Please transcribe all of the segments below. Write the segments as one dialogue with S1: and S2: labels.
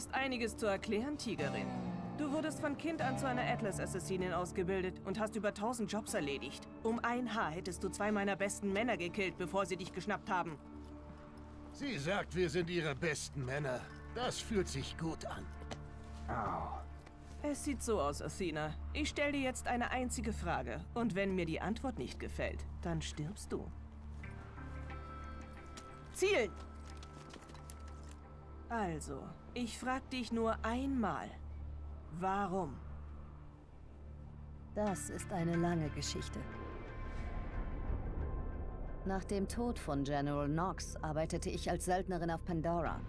S1: hast einiges zu erklären, Tigerin. Du wurdest von Kind an zu einer Atlas-Assassinin ausgebildet und hast über tausend Jobs erledigt. Um ein Haar hättest du zwei meiner besten Männer gekillt, bevor sie dich geschnappt haben.
S2: Sie sagt, wir sind ihre besten Männer. Das fühlt sich gut an.
S1: Au. Es sieht so aus, Athena. Ich stelle dir jetzt eine einzige Frage. Und wenn mir die Antwort nicht gefällt, dann stirbst du. Zielen! Also, ich frag dich nur einmal. Warum?
S3: Das ist eine lange Geschichte. Nach dem Tod von General Knox arbeitete ich als Söldnerin auf Pandora.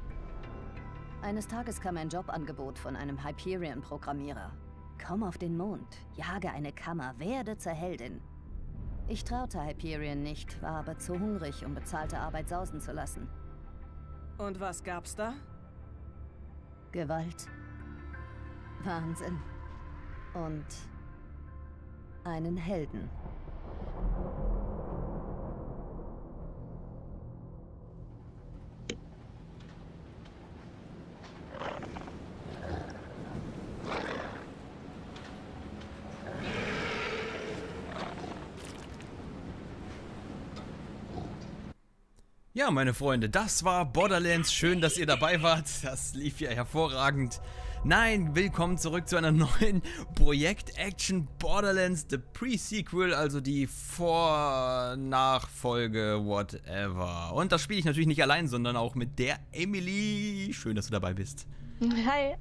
S3: Eines Tages kam ein Jobangebot von einem Hyperion-Programmierer. Komm auf den Mond, jage eine Kammer, werde zur Heldin. Ich traute Hyperion nicht, war aber zu hungrig, um bezahlte Arbeit sausen zu lassen.
S1: Und was gab's da?
S3: Gewalt. Wahnsinn. Und einen Helden.
S4: Ja, meine Freunde, das war Borderlands. Schön, dass ihr dabei wart. Das lief ja hervorragend. Nein, willkommen zurück zu einer neuen Projekt-Action Borderlands, The Pre-Sequel, also die Vor-Nachfolge, whatever. Und das spiele ich natürlich nicht allein, sondern auch mit der Emily. Schön, dass du dabei bist.
S5: Hi.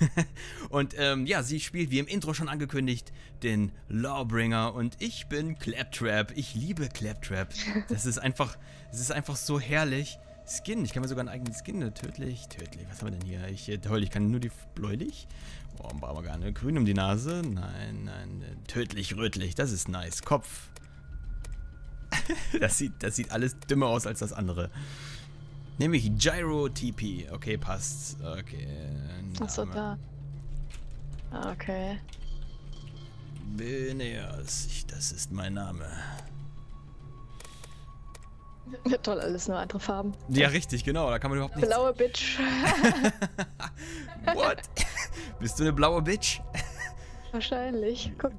S4: und ähm, ja, sie spielt, wie im Intro schon angekündigt, den Lawbringer und ich bin Claptrap. Ich liebe Claptrap. Das ist einfach, es ist einfach so herrlich. Skin, ich kann mir sogar einen eigenen Skin, tödlich, tödlich, was haben wir denn hier? Ich, äh, toll, ich kann nur die bläulich. Brauchen wir gar nicht. Grün um die Nase, nein, nein, äh, tödlich, rötlich, das ist nice. Kopf. das, sieht, das sieht alles dümmer aus als das andere. Nämlich Gyro TP. Okay, passt. Okay.
S5: Achso, da. Okay.
S4: Beneas. Das ist mein Name.
S5: Ja, toll, alles nur andere Farben.
S4: Ja, richtig, genau. Da kann man überhaupt nicht.
S5: Blaue Bitch.
S4: What? Bist du eine blaue Bitch?
S5: Wahrscheinlich. Guck.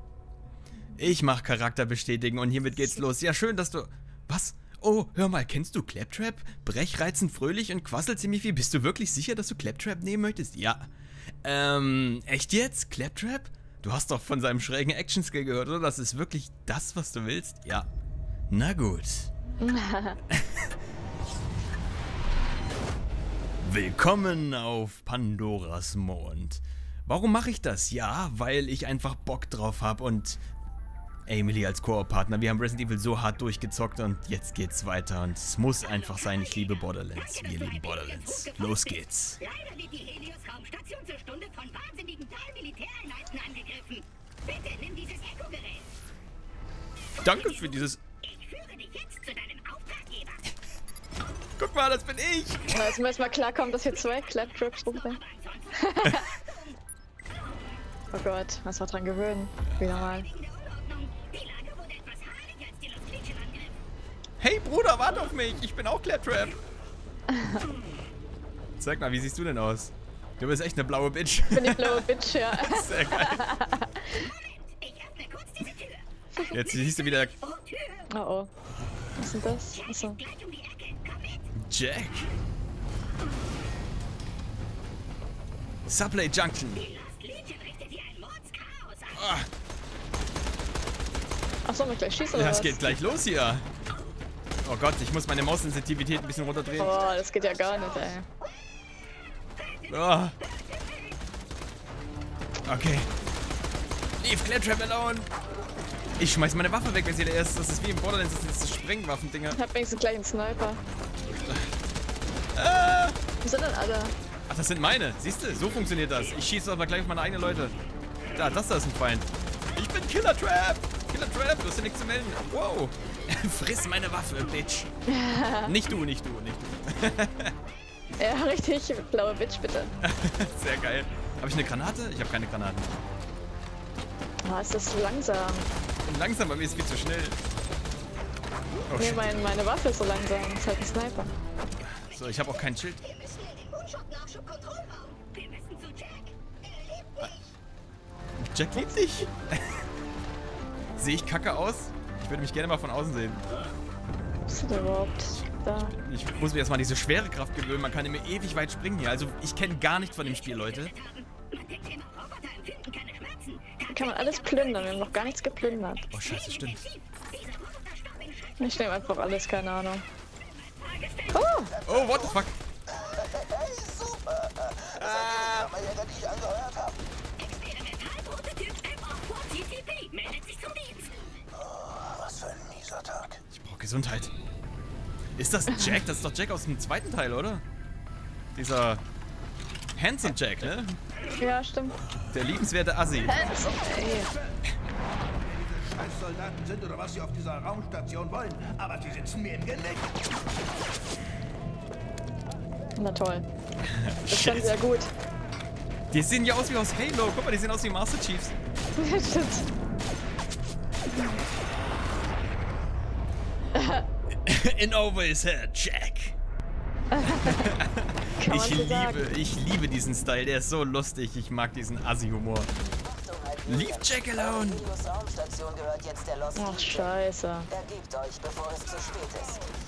S4: Ich mach Charakter bestätigen und hiermit geht's los. Ja, schön, dass du. Was? Oh, hör mal, kennst du Claptrap? Brechreizend, fröhlich und quasselt ziemlich viel. Bist du wirklich sicher, dass du Claptrap nehmen möchtest? Ja. Ähm, echt jetzt? Claptrap? Du hast doch von seinem schrägen Action-Skill gehört, oder? Das ist wirklich das, was du willst? Ja. Na gut. Willkommen auf Pandoras Mond. Warum mache ich das? Ja, weil ich einfach Bock drauf habe und Emily als Koop-Partner. Wir haben Resident Evil so hart durchgezockt und jetzt geht's weiter. Und es muss einfach sein, ich liebe Borderlands. Wir lieben Borderlands. Los geht's. Leider wird die Helios-Raumstation zur Stunde von wahnsinnigen Militäreinheiten angegriffen. Bitte nimm dieses Echo-Gerät. Danke für dieses... Ich führe dich jetzt zu deinem Auftraggeber. Guck mal, das bin ich.
S5: Ja, jetzt müssen wir klarkommen, dass hier zwei Claptraps rumrennen. oh Gott, was war dran gewöhnen. Wieder mal.
S4: Hey Bruder, warte auf mich. Ich bin auch Claptrap. Sag mal, wie siehst du denn aus? Du bist echt eine blaue Bitch.
S5: Ich bin die blaue Bitch, ja.
S4: Sehr geil. Jetzt siehst du wieder...
S5: Oh oh. Was ist denn das? Achso.
S4: Jack. Subway Junction.
S5: Ah. Achso, mit gleich schießen
S4: oder Ja, es geht gleich los hier. Oh Gott, ich muss meine Maussensitivität ein bisschen runterdrehen.
S5: Oh, das geht ja gar nicht, ey.
S4: Oh. Okay. Leave Claptrap alone. Ich schmeiß meine Waffe weg, wenn sie der ist. Das ist wie im Borderlands, das sind Sprengwaffendinger.
S5: Ich hab wenigstens gleich einen Sniper. Ah. Wo sind denn alle?
S4: Ach, das sind meine. Siehst du, so funktioniert das. Ich schieße aber gleich auf meine eigenen Leute. Da, das da ist ein Feind. Ich bin Killer Trap. Killer Trap, du hast ja nichts zu melden. Wow. Friss meine Waffe, Bitch. nicht du, nicht du, nicht
S5: du. ja, richtig. Blaue Bitch, bitte.
S4: Sehr geil. Habe ich eine Granate? Ich habe keine Granaten.
S5: Oh, ist das so langsam.
S4: Langsam, bei mir ist viel zu schnell.
S5: Oh, nee, mein, meine Waffe ist so langsam. Ist halt ein Sniper.
S4: So, ich habe auch kein Schild. Jack liebt nicht. Sehe ich kacke aus? Ich würde mich gerne mal von außen sehen.
S5: Was ist denn überhaupt da?
S4: Ich muss mir erstmal an diese schwere Kraft gewöhnen. Man kann immer ewig weit springen hier. Also ich kenne gar nichts von dem Spiel, Leute.
S5: Kann man alles plündern. Wir haben noch gar nichts geplündert.
S4: Oh scheiße, stimmt.
S5: Ich nehme einfach alles, keine Ahnung. Oh!
S4: Oh, what the fuck? Gesundheit. Ist das Jack? Das ist doch Jack aus dem zweiten Teil, oder? Dieser Handsome Jack, ne?
S5: Ja, stimmt.
S4: Der liebenswerte Assi.
S5: Handsome.
S6: Scheiß Soldaten sind oder was sie auf dieser Raumstation wollen, aber sie sitzen mir im Genick.
S5: Na toll. Das ist schon sehr gut.
S4: Die sehen ja aus wie aus Halo. Guck mal, die sehen aus wie Master Chiefs.
S5: Stimmt.
S4: In over his head, Jack. Ich liebe,
S5: sagen.
S4: ich liebe diesen Style. Der ist so lustig. Ich mag diesen Assi-Humor. Leave Jack alone.
S5: Ach, scheiße.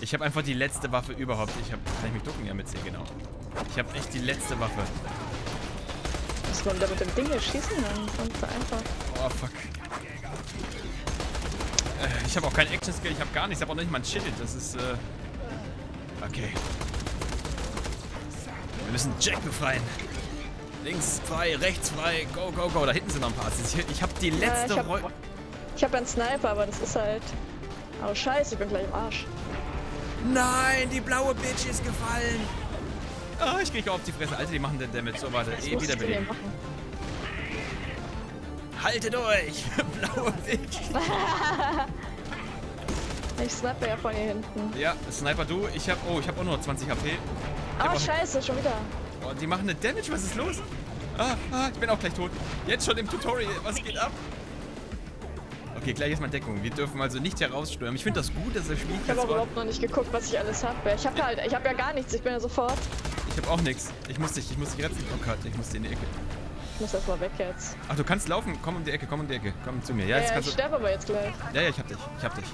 S4: Ich habe einfach die letzte Waffe überhaupt. Ich habe, kann ich mich ducken? Ja, mit C, genau. Ich habe echt die letzte Waffe.
S5: Muss man da mit dem Ding hier schießen? Dann kommt einfach.
S4: Oh, fuck. Äh, Ich habe auch keinen Action-Skill, ich habe gar nichts, ich habe auch nicht mal ein Schild. Das ist, äh... Okay. Wir müssen Jack befreien. Links frei, rechts frei, go, go, go. Da hinten sind noch ein paar Assis. Ich, ich habe die letzte
S5: ich hab-
S4: Reu-
S5: Ich habe ja einen Sniper, aber das ist halt. Oh scheiße, ich bin gleich im Arsch.
S4: Nein, die blaue Bitch ist gefallen. Ah, ich kriege auf die Fresse. Alter, die machen den Damage. So, warte. Eh, wiederbeleben. Haltet euch! blaue Bitch.
S5: Ich sniper ja von hier hinten.
S4: Ja, Sniper du. Ich habe, oh, ich habe auch nur 20 HP. Ich hab
S5: Ah,
S4: auch-
S5: scheiße, schon wieder.
S4: Oh, die machen eine Damage, was ist los? Ah, ah, ich bin auch gleich tot. Jetzt schon im Tutorial, was geht ab? Okay, gleich erstmal Deckung. Wir dürfen also nicht herausstürmen. Ich finde das gut, dass das Spiel
S5: Ich habe auch überhaupt noch nicht geguckt, was ich alles habe. Ich habe halt, ich habe ja gar nichts. Ich bin ja sofort.
S4: Ich habe auch nichts. Ich muss dich, ich muss dich retten. Oh Gott, ich muss dich in die Ecke.
S5: Ich muss erst mal weg jetzt.
S4: Ach, du kannst laufen. Komm um die Ecke, komm um die Ecke. Komm zu mir. Ja,
S5: Ja,
S4: jetzt
S5: ich
S4: kannst du.
S5: sterbe aber jetzt gleich.
S4: Ja, ja, ich hab dich. Ich hab dich.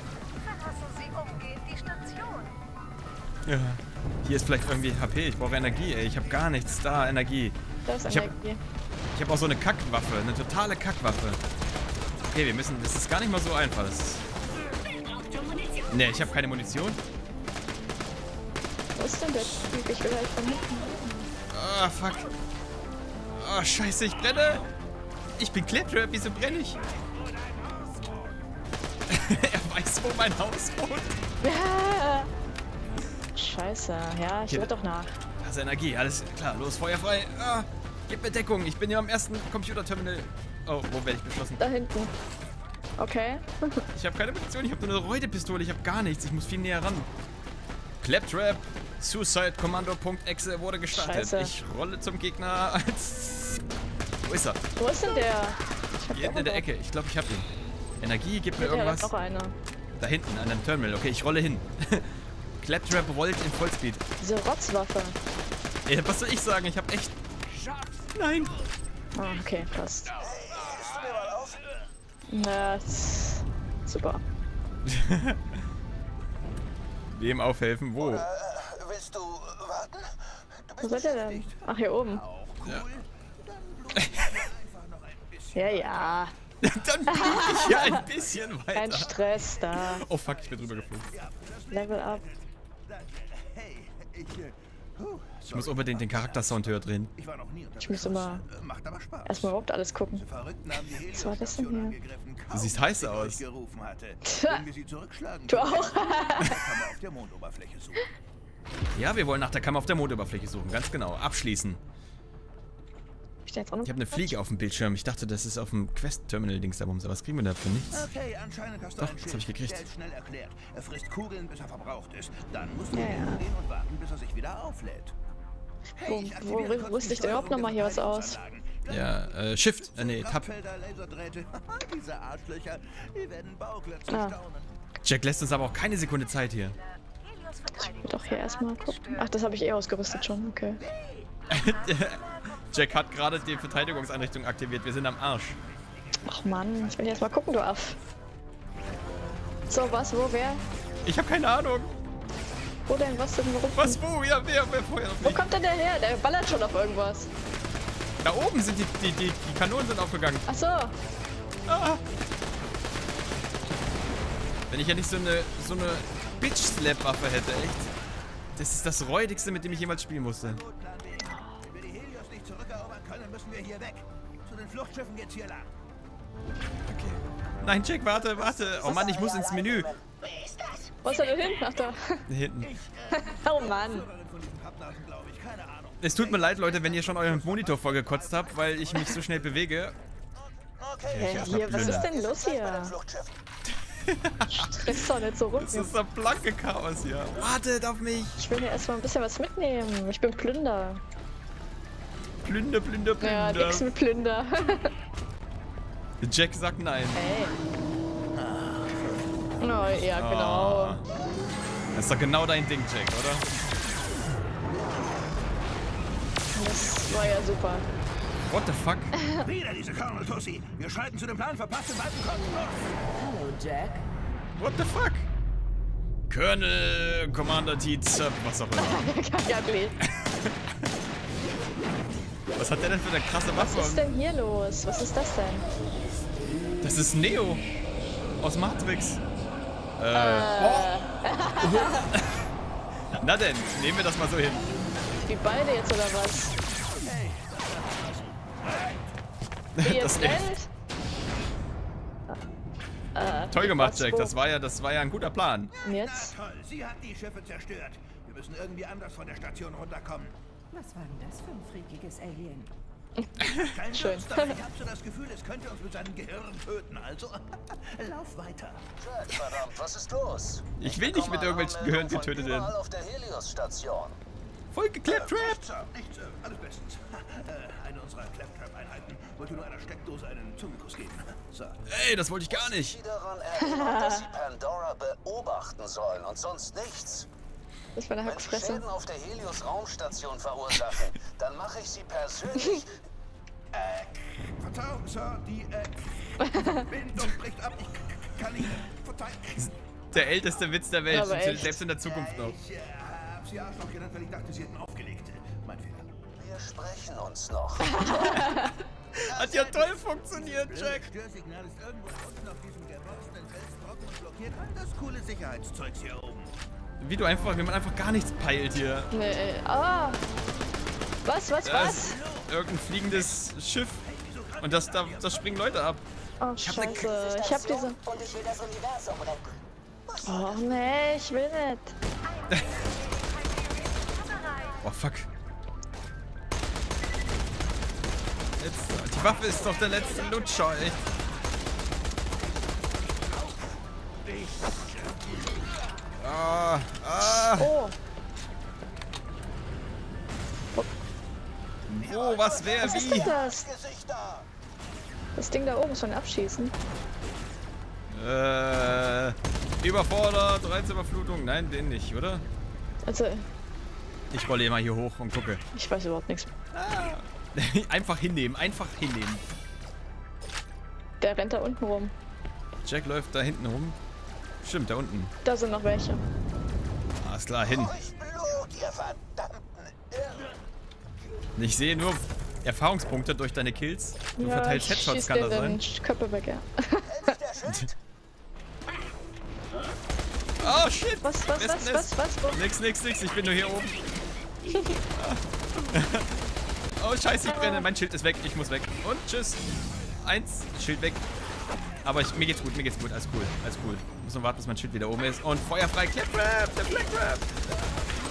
S4: Ja. Hier ist vielleicht irgendwie HP. Ich brauche Energie, ey. Ich habe gar nichts da. Energie.
S5: Da ist
S4: Ich hab-
S5: Energie.
S4: Ich habe auch so eine Kackwaffe. Eine totale Kackwaffe. Okay, wir müssen. Das ist gar nicht mal so einfach. Das. Nee, ich habe keine Munition.
S5: Wo ist denn der Typ? Ich will halt von hinten.
S4: Ah, fuck. Ah, scheiße, ich brenne. Ich bin Claptrap, wieso brenne ich? er weiß, wo mein Haus wohnt.
S5: Scheiße. Ja, ich werde doch nach.
S4: Ist Energie, alles klar. Los, Feuer frei. Ah, gib mir Deckung. Ich bin ja am ersten Computerterminal. Oh, wo werde ich beschossen?
S5: Da hinten. Okay.
S4: Ich habe keine Munition, ich habe nur eine Räudepistole, ich habe gar nichts. Ich muss viel näher ran. Claptrap, Suicide Commando.exe wurde gestartet.
S5: Scheiße.
S4: Ich rolle zum Gegner als... Wo ist er?
S5: Wo ist denn der? Ich hab
S4: Hier hinten in der Ecke. Ich glaube, ich habe ihn. Energie, gib mir
S5: Ja, da ist
S4: irgendwas.
S5: noch einer.
S4: Da hinten, an dem Terminal. Okay, ich rolle hin. Claptrap rollt in Vollspeed.
S5: Diese Rotzwaffe.
S4: Ey, was soll ich sagen? Ich habe echt... Nein.
S5: Ah, okay, passt. Na, super.
S4: Wem aufhelfen? Wo?
S6: Äh, willst du warten? Du
S5: Wo seid ihr denn? Ach, hier oben.
S6: Auch cool. Dann blut einfach noch ein bisschen.
S5: Ja, ja.
S4: Dann bin ich hier ein bisschen
S5: Kein
S4: weiter.
S5: Stress da.
S4: Oh fuck, ich bin drüber geflogen.
S5: Level up.
S6: Ich,
S4: muss unbedingt den Charaktersound höher drehen.
S6: ich war noch nie unter
S5: Ich muss immer
S6: Äh.
S5: Erstmal überhaupt alles gucken. Was war das denn hier?
S4: Du siehst heiß aus.
S5: Du auch?
S4: Ja, wir wollen nach der Kammer auf der Mondoberfläche suchen. Ganz genau. Abschließen.
S5: Ich,
S4: Ich habe eine Fliege auf dem Bildschirm. Ich dachte, das ist auf dem Quest-Terminal-Dings da. Aber was kriegen wir dafür? Nichts.
S6: Okay, anscheinend hast du
S4: Doch,
S6: ein
S4: das
S6: Schild.
S4: hab ich gekriegt.
S6: Der ist schnell erklärt. Er frisst Kugeln, bis er verbraucht ist. Dann musst du
S5: Ja,
S6: ja, gehen und warten, bis er sich wieder auflädt.
S5: Wo-
S6: ich
S5: wo-
S6: kurz
S5: wusste ich denn überhaupt
S6: Steuerung
S5: noch mal hier was aus?
S4: Ja, äh, Shift. Äh, nee, Tab.
S6: Kraftfelder, Laserdrähte. Diese Arschlöcher, die werden Bauklötze
S5: Ah.
S4: Jack lässt uns aber auch keine Sekunde Zeit hier.
S5: Ich will doch hier erstmal gucken. Ach, das habe ich eh ausgerüstet schon. Okay.
S4: Jack hat gerade die Verteidigungseinrichtung aktiviert. Wir sind am Arsch.
S5: Ach Mann, ich will jetzt mal gucken, du Aff. So, was, wo, wer?
S4: Ich habe keine Ahnung.
S5: Wo denn, was denn, warum?
S4: Was, wo? Ja, wer, wer auf
S5: Wo kommt denn der her? Der ballert schon auf irgendwas.
S4: Da oben sind die, die, die, die Kanonen sind aufgegangen.
S5: Ach so.
S4: Ah. Wenn ich ja nicht so eine, so eine Bitch-Slap-Waffe hätte, echt. Das ist das räudigste, mit dem ich jemals spielen musste.
S6: Müssen wir hier weg. Zu den Fluchtschiffen geht's hier lang.
S4: Okay. Nein, Jack, warte, warte. Oh Mann, ich muss ins Menü.
S5: Wo ist er denn hin? Ach da.
S4: Hinten.
S5: Oh Mann.
S4: Es tut mir leid, Leute, wenn ihr schon euren Monitor vollgekotzt habt, weil ich mich so schnell bewege.
S7: Okay,
S5: hier, was ist denn los hier? Stress doch nicht so rum.
S4: Das ist ein blanke Chaos hier. Wartet auf mich.
S5: Ich will hier erstmal ein bisschen was mitnehmen. Ich bin Plünder.
S4: Plünder, plünder,
S5: Ja,
S4: plünder.
S5: nix mit Plünder.
S4: Jack sagt nein.
S5: Ey. Oh, ja, genau.
S4: Ah. Das ist doch genau dein Ding, Jack, oder?
S5: Das war ja super.
S4: What the fuck?
S6: Wieder diese Colonel Tussi. Wir schreiten zu dem Plan, verpasst den weiten kostenlos.
S4: What the fuck? Colonel, Commander T. Was auch immer.
S5: Gagli.
S4: Was hat der denn für eine krasse
S5: Was ist
S4: Waffe?
S5: denn hier los? Was ist das denn?
S4: Das ist Neo. Aus Matrix. Äh. Na denn, nehmen wir das mal so hin.
S5: Die beide jetzt oder was? Wie jetzt
S4: Das ist
S5: rennt? Äh,
S4: Toll gemacht, Jack. Das war ja, das war ja ein guter Plan.
S5: Und jetzt?
S6: Toll, sie hat die Schiffe zerstört. Wir müssen irgendwie anders von der Station runterkommen.
S8: Was war denn das für ein freakiges Alien?
S6: Kein
S5: Schön.
S6: Aber ich habe so das Gefühl, es könnte uns mit seinem Gehirn töten. Also, lauf weiter.
S7: Jack, verdammt, was ist los?
S4: Ich will nicht mit irgendwelchen Gehirn getötet werden.
S7: Auf der Helios-Station.
S4: Voll geklappt,
S6: Nichts, Sir, nichts, äh, alles bestens. Äh, eine unserer Claptrap-Einheiten wollte nur einer Steckdose einen Zungenkuss geben. So.
S4: Ey, das wollte ich gar nicht.
S7: Sie daran erinnern, dass sie Pandora beobachten sollen und sonst nichts.
S5: Das war eine
S7: Wenn sie
S5: Hackfresse.
S7: Schäden auf der Helios-Raumstation verursachen, dann mache ich sie persönlich.
S6: Verzeihung, Sir, die äh, Verbindung bricht ab. Ich kann nicht verzeihen.
S4: Der älteste Witz der Welt. Selbst in der Zukunft noch.
S6: Ich äh, hab sie Arschloch genannt, weil ich dachte, sie hätten aufgelegt. Mein Fehler.
S7: Wir sprechen uns noch.
S4: Hat ja toll funktioniert, Jack.
S6: Störsignal ist irgendwo unten auf diesem geborstenen Felsen trocken und blockiert all das coole Sicherheitszeugs hier oben.
S4: Wie du einfach, wie man einfach gar nichts peilt hier.
S5: Nee, ah. Was, was,
S4: Da
S5: was?
S4: ist irgendein fliegendes Schiff. Und das, da, das springen Leute ab.
S5: Oh,
S4: hab ne
S5: scheiße. Ich hab diese...
S7: Und ich will das Universum retten.
S5: Oh, nee, ich will nicht.
S4: Oh, fuck. Jetzt, die Waffe ist doch der letzte Lutscher, ey. Ah, ah,
S5: Oh,
S4: wo, was, wer,
S5: was ist
S4: wie?
S5: denn das? Das Ding da oben ist von abschießen.
S4: Äh, überfordert, Reizüberflutung. Nein, den nicht, oder?
S5: Also,
S4: Ich rolle immer hier hoch und gucke.
S5: ich weiß überhaupt nichts.
S4: einfach hinnehmen, einfach hinnehmen.
S5: Der rennt da unten rum.
S4: Jack läuft da hinten rum. Stimmt, da unten.
S5: Da sind noch welche.
S4: Klar, hin. Ich sehe nur Erfahrungspunkte durch deine Kills. Du
S5: ja,
S4: verteilst Headshots, kann das sein?
S5: Köpfe weg, ja.
S4: Oh shit!
S5: Was, was, was, was, was, wo?
S4: Nix, nix, nix, ich bin nur hier oben. oh scheiße, ich brenne. Mein Schild ist weg, ich muss weg. Und tschüss. Eins, Schild weg. Aber ich, mir geht's gut, mir geht's gut. Alles cool, alles cool. Muss nur warten, bis mein Schild wieder oben ist. Und feuerfrei, Claptrap, der Claptrap.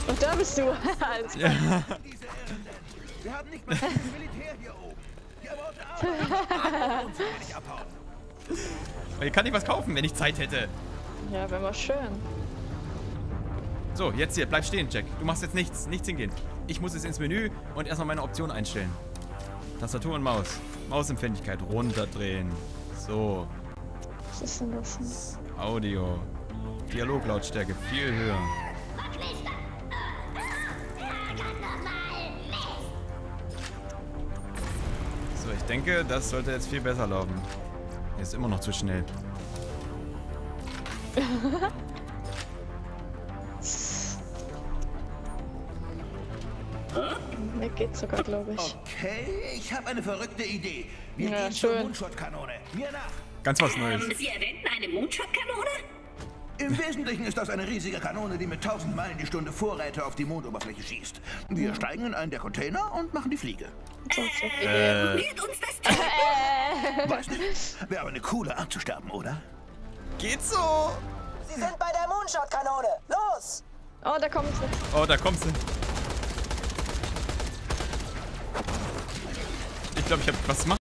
S5: Und da bist du. Alles klar.
S6: Denn? Wir haben nicht mal das Militär hier oben. Will nicht abhauen.
S4: Ich kann nicht was kaufen, wenn ich Zeit hätte.
S5: Ja, wäre mal schön.
S4: So, jetzt hier, bleib stehen, Jack. Du machst jetzt nichts, nichts hingehen. Ich muss jetzt ins Menü und erstmal meine Option einstellen. Tastatur und Maus. Mausempfindlichkeit runterdrehen. So,
S5: Was ist denn das?
S4: Audio. Dialoglautstärke viel höher. So, ich denke, das sollte jetzt viel besser laufen. Er ist immer noch zu schnell.
S5: Mir geht's sogar, glaube ich.
S6: Okay, ich habe eine verrückte Idee. Wir
S5: Ja,
S6: gehen zur
S5: schön.
S6: Moonshot-Kanone. Mir nach.
S4: Ganz was Neues.
S9: Sie erwähnten eine Moonshot-Kanone?
S6: Im Wesentlichen ist das eine riesige Kanone, die mit 1000 Meilen die Stunde Vorräte auf die Mondoberfläche schießt. Wir steigen in einen der Container und machen die Fliege.
S5: So.
S9: Wird uns das töten?
S6: Weiß nicht. Wäre aber eine coole Art zu sterben, oder?
S4: Geht so.
S10: Sie sind bei der Moonshot-Kanone. Los!
S5: Oh, da kommt sie.
S4: Oh, da kommt sie. Ich glaube, ich habe... Was macht